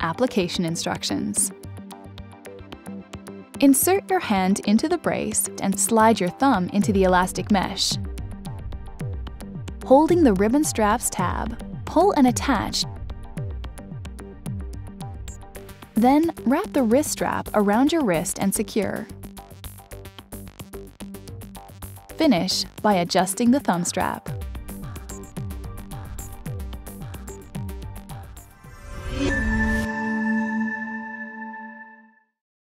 Application instructions. Insert your hand into the brace and slide your thumb into the elastic mesh. Holding the ribbon straps tab, pull and attach. Then wrap the wrist strap around your wrist and secure. Finish by adjusting the thumb strap.